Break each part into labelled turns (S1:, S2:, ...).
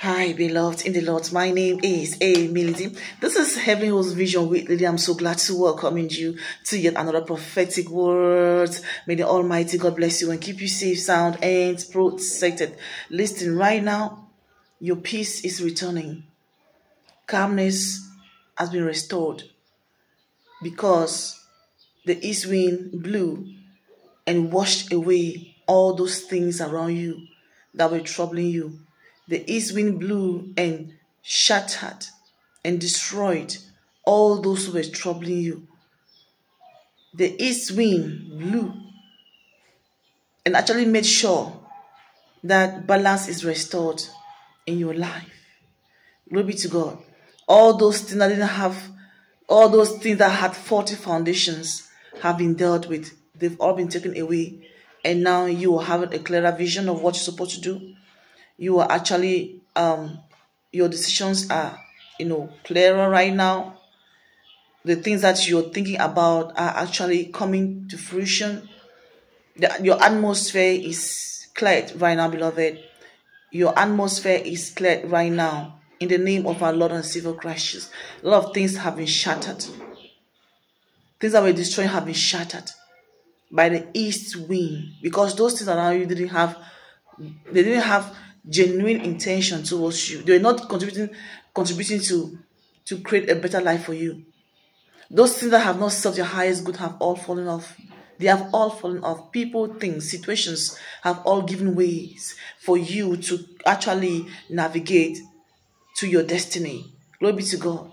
S1: Hi, beloved in the Lord. My name is A. Melody. This is Heavenly Host Vision Lady. I'm so glad to welcome you to yet another prophetic word. May the Almighty God bless you and keep you safe, sound, and protected. Listen, right now, your peace is returning. Calmness has been restored because the east wind blew and washed away all those things around you that were troubling you the east wind blew and shattered and destroyed all those who were troubling you. The east wind blew and actually made sure that balance is restored in your life. Glory be to God. All those things that didn't have, all those things that had faulty foundations have been dealt with. They've all been taken away. And now you will have a clearer vision of what you're supposed to do you are actually um your decisions are you know clearer right now. The things that you're thinking about are actually coming to fruition. The, your atmosphere is cleared right now beloved. Your atmosphere is cleared right now in the name of our lord and savior christ a lot of things have been shattered. Things that were destroyed have been shattered by the east wind because those things around you didn't have they didn't have genuine intention towards you. They are not contributing contributing to to create a better life for you. Those things that have not served your highest good have all fallen off. They have all fallen off. People, things, situations have all given ways for you to actually navigate to your destiny. Glory be to God.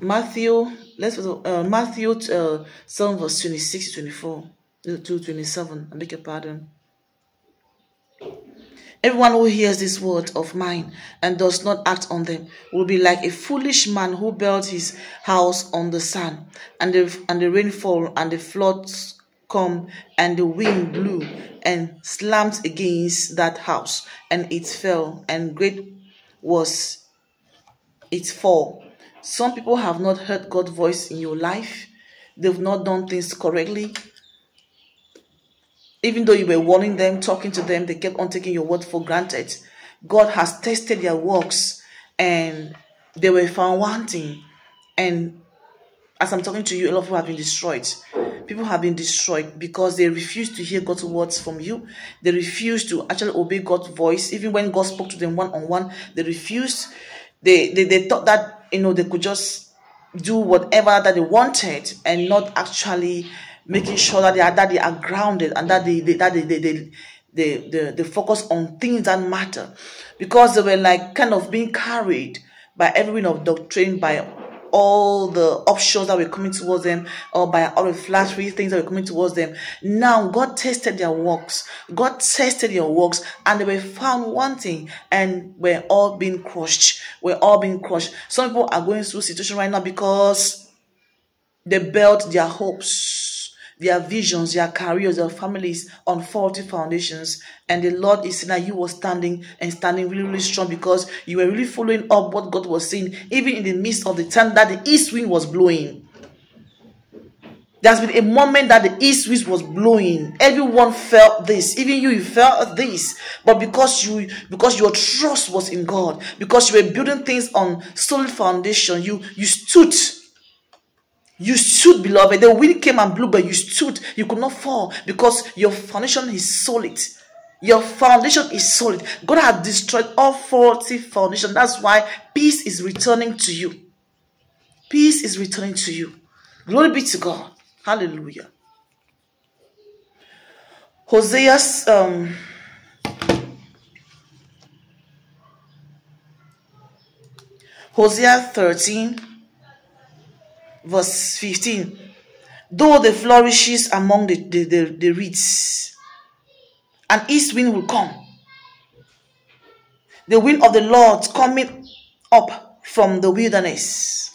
S1: Matthew, let's uh, Matthew uh, 7 verse 26 to 24 uh, to 27. I beg your pardon. Everyone who hears this word of mine and does not act on them will be like a foolish man who built his house on the sand, and the and the rain fell, and the floods come, and the wind blew and slammed against that house, and it fell, and great was its fall. Some people have not heard God's voice in your life. They've not done things correctly. Even though you were warning them, talking to them, they kept on taking your word for granted. God has tested their works and they were found wanting. And as I'm talking to you, a lot of people have been destroyed. People have been destroyed because they refuse to hear God's words from you. They refuse to actually obey God's voice. Even when God spoke to them one on one, they refused. They, they, they thought that you know, they could just do whatever that they wanted and not actually making sure that they are, that they are grounded and that they, they that they, they, they, they, they, they focus on things that matter. Because they were like kind of being carried by every wind of doctrine by all the options that were coming towards them or by all the flattery things that were coming towards them. Now God tested their works. God tested your works and they were found wanting and were all being crushed. We're all being crushed. Some people are going through situation right now because they built their hopes their visions, their careers, their families on faulty foundations. And the Lord is saying that you were standing and standing really, really strong because you were really following up what God was saying, even in the midst of the time that the east wind was blowing. There's been a moment that the east wind was blowing. Everyone felt this. Even you, you felt this. But because you, because your trust was in God, because you were building things on solid foundation, you, you stood you stood, beloved. The wind came and blew, but you stood. You could not fall because your foundation is solid. Your foundation is solid. God has destroyed all faulty foundation. That's why peace is returning to you. Peace is returning to you. Glory be to God. Hallelujah. Hosea um, Hosea 13 verse 15 though the flourishes among the, the, the, the reeds an east wind will come. The wind of the lord coming up from the wilderness.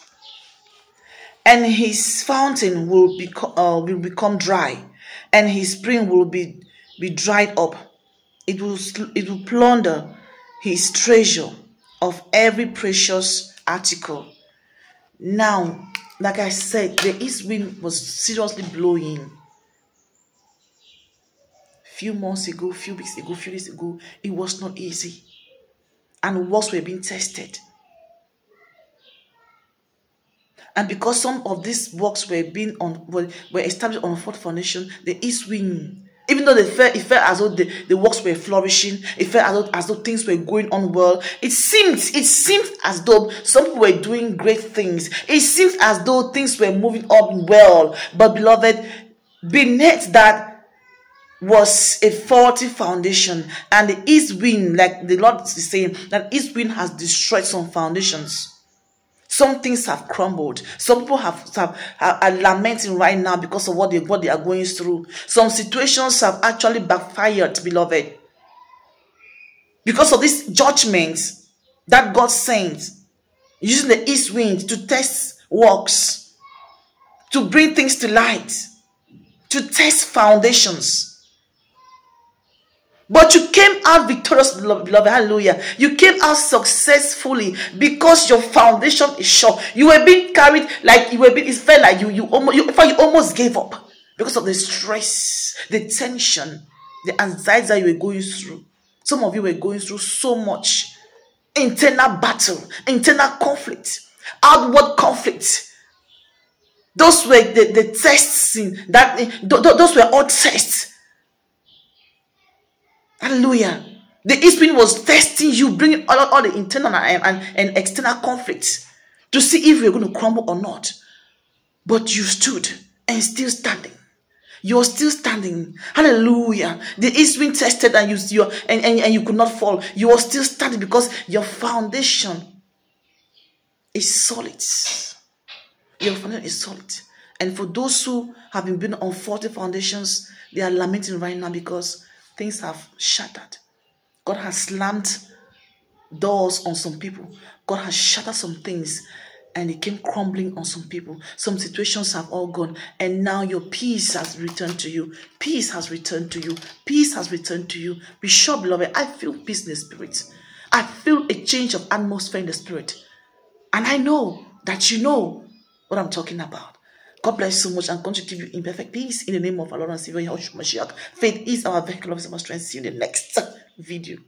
S1: And his fountain will, become uh, will become dry and his spring will be, be dried up. It will, it will plunder his treasure of every precious article. Now like I said, the east wind was seriously blowing. few months ago, few weeks ago, few days ago, it was not easy. And works were being tested. And because some of these works were being on were, were established on a fourth foundation, the east even though they felt, it felt as though the, the works were flourishing, it felt as though, as though things were going on well. It seemed, it seemed as though some people were doing great things. It seemed as though things were moving on well. But beloved, beneath that was a faulty foundation. And the east wind, like the Lord is saying, that east wind has destroyed some foundations. Some things have crumbled. Some people have, have are, lamenting right now because of what they what they are going through. Some situations have actually backfired, beloved. Because of this judgment that God sent, using the east wind to test works, to bring things to light, to test foundations. But you came out victorious, beloved. Hallelujah. You came out successfully because your foundation is sure. You were being carried like you were being, it felt like you, you almost, you, you almost gave up because of the stress, the tension, the anxiety that you were going through. Some of you were going through so much internal battle, internal conflict, outward conflict. Those were the, the tests in that, those were all tests Hallelujah. The East Wind was testing you, bringing all, all the internal and, and, and external conflicts to see if you're going to crumble or not. But you stood and still standing. You're still standing. Hallelujah. The east wind tested and you, you and, and, and you could not fall. You are still standing because your foundation is solid. Your foundation is solid. And for those who have been built on faulty foundations, they are lamenting right now because things have shattered. God has slammed doors on some people. God has shattered some things and it came crumbling on some people. Some situations have all gone, and now your peace has returned to you. Peace has returned to you. Peace has returned to you. Be sure, beloved, I feel peace in the spirit. I feel a change of atmosphere in the spirit. And I know that you know what I'm talking about. God bless you so much and continue to give you in perfect peace in the name of our Lord and Savior Yahushua Mashiach. Faith is our vehicle of strength. See you in the next video.